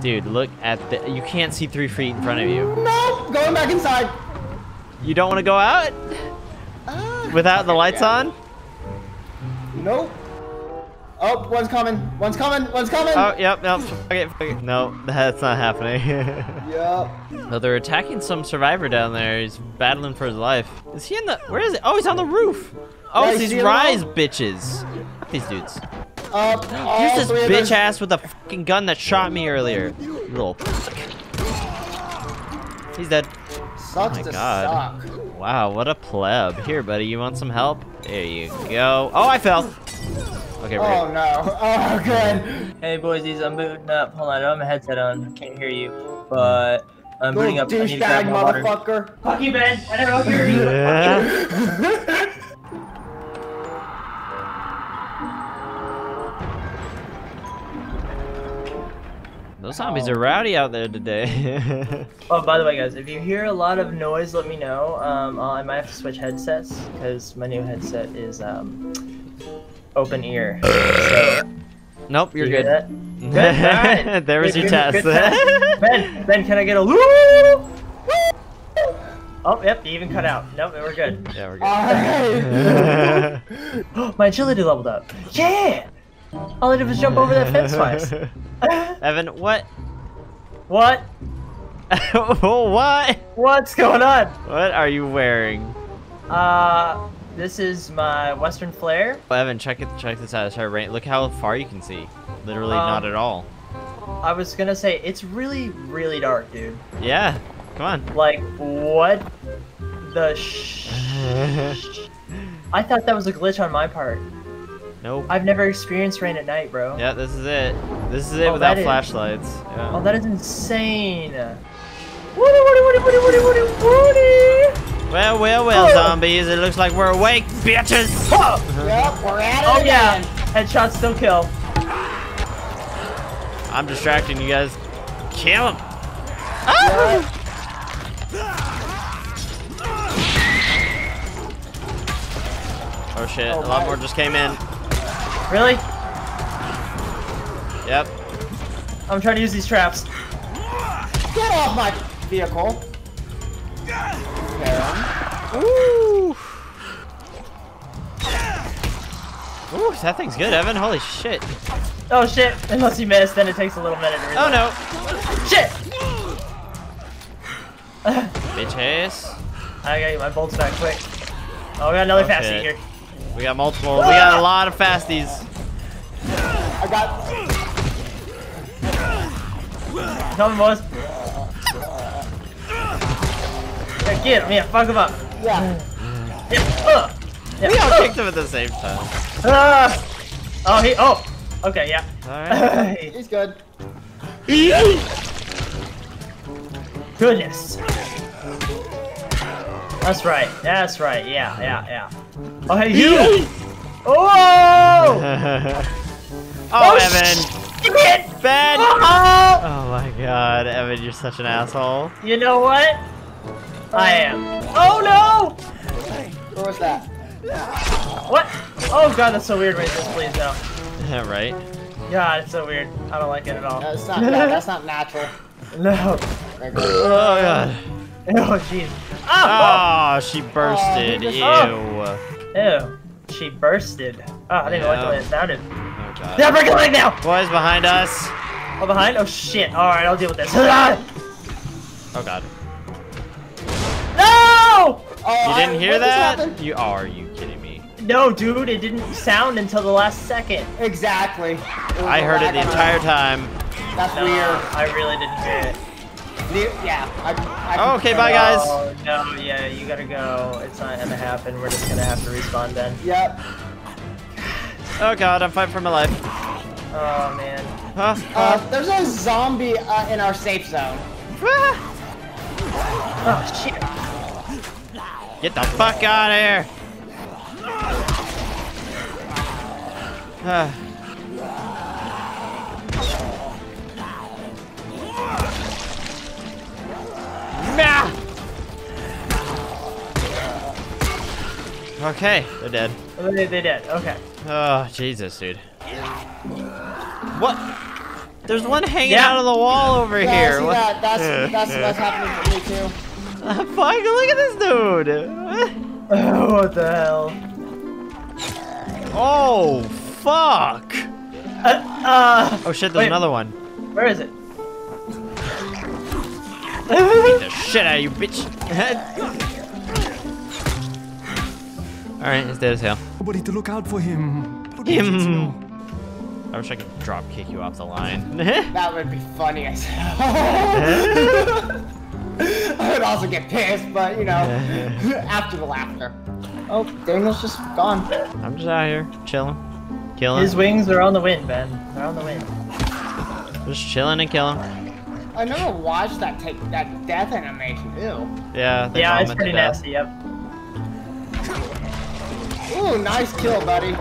Dude, look at the. You can't see three feet in front of you. No, going back inside. You don't want to go out Ah, without the lights on? Nope. Oh, one's coming. One's coming. One's coming. Oh, yep, yep. Okay, okay. No, that's not happening. Yep. oh, they're attacking some survivor down there. He's battling for his life. Is he in the? Where is it? Oh, he's on the roof. Oh, Yeah, it's these Rais bitches. Fuck these dudes. Up. all Here's this bitch ass with a fucking gun that shot me earlier. Little. fuck. He's dead. Oh Sucks my to God. suck. Wow, what a pleb. Here, buddy, you want some help? There you go. Oh, I fell. Okay, we're Oh good. no. Oh, good. Hey boysies, I'm booting up. Hold on, I don't have my headset on. Can't hear you. But I'm booting up. I need to grab douchebag motherfucker. Fuck you, Ben. I never hear you. Yeah. Those zombies are rowdy out there today. Oh, by the way, guys, if you hear a lot of noise, let me know. Um, I'll- might have to switch headsets because my new headset is um, open ear. So, nope, you're you good. that? Good, alright. there was Good, your good, test. test. Ben, Ben, can I get a woo? Woo! Oh, yep, you even cut out. Nope, we're good. yeah, we're good. Alright. My agility leveled up. Yeah! All I did was jump over that fence twice. Evan, what? what? what? What's going on? What are you wearing? Uh, this is my Western Flare. Evan, check it. Check this out. It's our rain. Look how far you can see. Literally Um, not at all. I was gonna say, it's really, really dark, dude. Yeah. Come on. Like, what the sh... I thought that was a glitch on my part. Nope. I've never experienced rain at night, bro. Yeah, this is it. This is it Oh, without flashlights. Yeah. Oh, that is insane. Woody, woody, woody, woody, woody, woody, woody! Well, well, well, Oh. zombies. It looks like we're awake, bitches. Oh, Yep, we're at it oh yeah, again. headshots still kill. I'm distracting you guys. Kill him. Yep. Ah! Oh shit! Oh, a lot more just came in. Really? Yep. I'm trying to use these traps. Get off my vehicle. Okay. Ooh. Ooh, that thing's good, Evan. Holy shit. Oh shit, unless you miss, then it takes a little minute to Oh no. Shit! Bitch ass. I gotta get my bolts back quick. Oh, we got another Oh, fasty here. We got multiple. We got a lot of fasties. I got. Come on, boys. Yeah, get him. Yeah, fuck him up. Yeah. Yeah, uh, yeah, We all uh, kicked him at the same time. ah. Oh, he. Oh. Okay, yeah. Alright. He's good. Goodness. That's right. That's right. Yeah, yeah, yeah. Oh, hey, you. Oh! oh, Evan. Shit! Ben. Oh! Oh my god, Evan, you're such an asshole. You know what? I am. Oh no! Where was that? What? Oh god, that's so weird. Wait, this please no. Yeah, right? God, it's so weird. I don't like it at all. That's not. that- that's not natural. No. Regular. Oh god. Oh jeez. Ah! Oh, she bursted. just- Ew. oh. Ew. She bursted. Oh, I didn't even like the way it sounded. Oh god. Yeah, break a leg now! Boys behind us. Oh, behind? Oh shit. Alright, I'll deal with this. Oh god. Oh, You didn't hear that? You oh, are you kidding me? No, dude, it didn't sound until the last second. Exactly. It was I a heard it the entire time. That's No, weird. I really didn't hear it. The- Yeah. I, I Oh, okay, bye, guys. Oh, no, yeah, you gotta go. It's not gonna happen. We're just gonna have to respawn then. Yep. Oh god, I'm fighting for my life. Oh, man. Huh? Uh, there's a zombie uh, in our safe zone. Oh, shit. Get the fuck out of here! Okay, they're dead. Oh, They, they did. Okay. Oh, Jesus, dude. What? There's one hanging Yeah. out of the wall over Yeah, here. see that? That's that's what's happening to me too. Fuck, look at this dude. Oh, what the hell? Oh, fuck. Uh, uh, Oh shit, there's Wait. another one. where is it? Beat the shit out of you, bitch. Alright, he's dead as hell. Nobody to look out for him. Nobody Him. I wish I could drop kick you off the line. That would be funny as hell. I would also get pissed, but you know, after the laughter. Oh, Daniel's just gone. I'm just out here chilling, killing, His wings are on the wind, Ben. They're on the wind. just chilling and killing. I never watched that take that death animation. Ew. Yeah, Yeah, it's pretty death. nasty. Yep. Ooh, nice kill, buddy.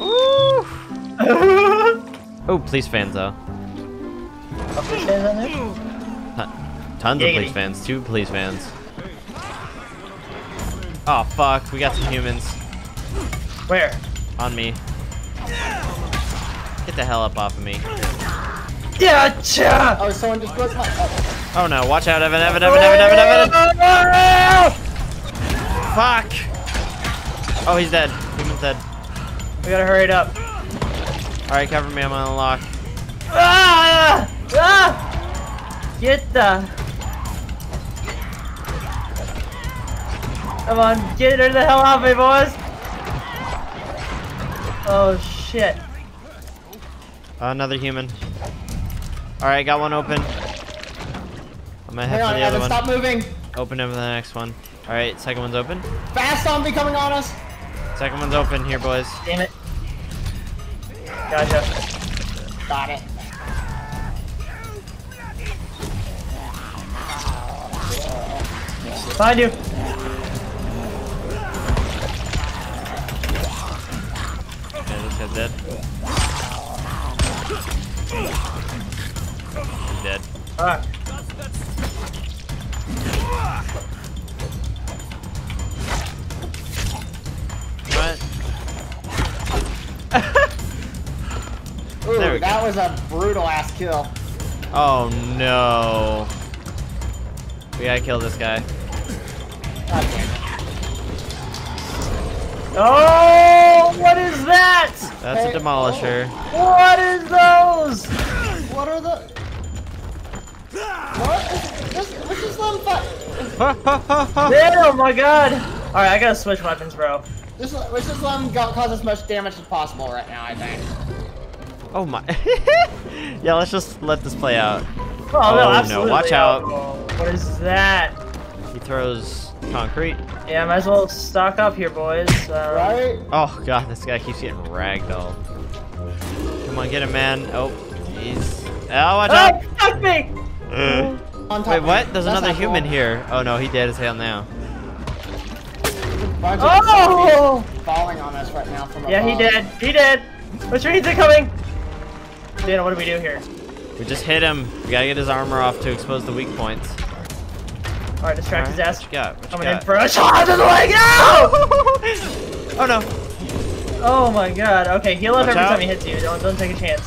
Ooh. Oh, police fans though. Upper stands on there? Ton- Tons Giggity. of police fans. Two police fans. Oh fuck, we got some humans Where? on me. Get the hell up off of me. Gotcha! Oh, someone just broke my. Oh, Oh no, watch out, Evan, Evan, Evan, Evan, Evan, Evan! Fuck! Oh, he's dead. Human's dead. We gotta hurry it up. Alright, cover me, I'm on the lock. Ah! Ah! Get the. Come on, get her the hell off me, boys! Oh shit. another human. Alright, got one open. I'm gonna head hang for on, the other one. stop moving. Open up the next one. Alright, second one's open. Fast zombie coming on us. Second one's open here, boys. Damn it. Gotcha. Got it. Find you. Okay, this guy's dead. He's dead. Alright. What? Ooh, that was a brutal ass kill. Oh no. We gotta kill this guy. Oh, what is that? That's Hey, a demolisher. Oh, what is those? What are the? What? Let's, let's just let him fight. oh my god. Alright, I gotta switch weapons, bro. Just, let's just let him go, cause as much damage as possible right now. I think. oh my. yeah, let's just let this play out. Oh, Oh, no, no, watch out. Oh, what is that? He throws concrete. Yeah, might as well stock up here, boys. Um, Right? Oh god, this guy keeps getting ragdoll. Come on, get him, man. Oh, he's. Oh, watch Oh, out! fuck me! Uh, On top Wait, what? There's That's another human cool. here. Oh no, he dead as hell now. Bunch Oh! falling on us right now from Yeah, he above. did. He did. Which means they're coming. Dana, what do we do here? We just hit him. We gotta get his armor off to expose the weak points. Alright, distract his ass. What you got? What you Coming in for a shot out of the leg. No! oh no. Oh my god. Okay, heal up Watch every out. time he hits you. Don't don't take a chance.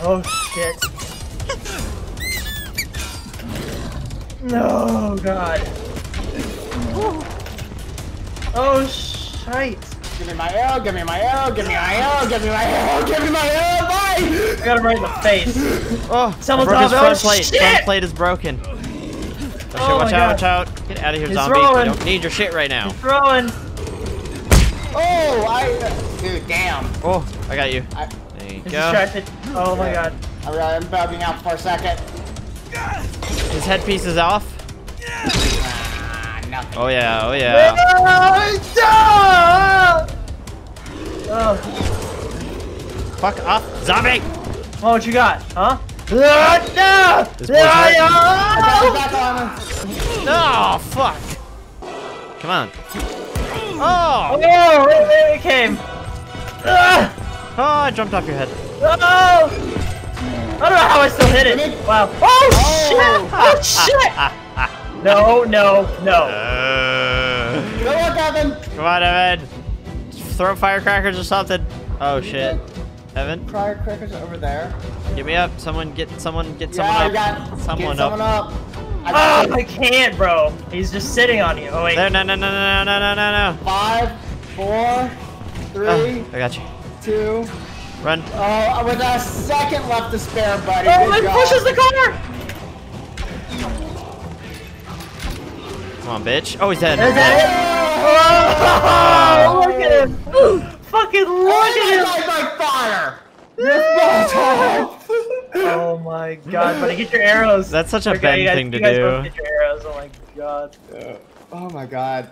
Oh shit. No god. Oh shite. Give me my arrow, give me my arrow, give me my arrow, give me my arrow, give me my arrow, bye! I got him right in the face. Oh, Someone's broke his on- oh, front oh, plate. shit! Front plate is broken. Oh, shit, Oh watch my out, God. watch out. Get out of here, He's zombie. throwing. We don't need your shit right now. He's Throwing. Oh, I. Dude, damn. Oh, I got you. I, There you go. distracted. Oh my god. I'm bugging out for a second. His headpiece is off. Ah, nothing. Oh yeah, oh yeah. Oh, Fuck off, zombie! oh, what you got? Huh? No! This boy's hurt. I got your back armor. Fuck. Come on. Oh! Oh, it, it, it came. Ah, Oh, I jumped off your head. oh! I don't know how I still hit it. Wow. Oh, Oh. shit! Oh shit! No, no, no. Uh, Good luck, Evan. come on, Evan. Throw firecrackers or something. Oh, shit. Evan, firecrackers are over there. get me up. Someone get someone get someone I up. got someone get up. someone up. I Oh, got I can't, bro. He's just sitting on you. Oh wait. There, no, no, no, no, no, no, no, no. five, four, three, Oh, I got you. two. Run. Oh, with a second left to spare, buddy. Oh, Good it job. pushes the car. Come on, bitch. Oh, he's dead. Is that it? Oh, look at him. Fucking look Oh, at him. my by fire! You're Molotov! Oh my god, buddy, get your arrows. That's such a Okay, Ben guys- thing to do. Get your arrows. Oh my god. oh my god.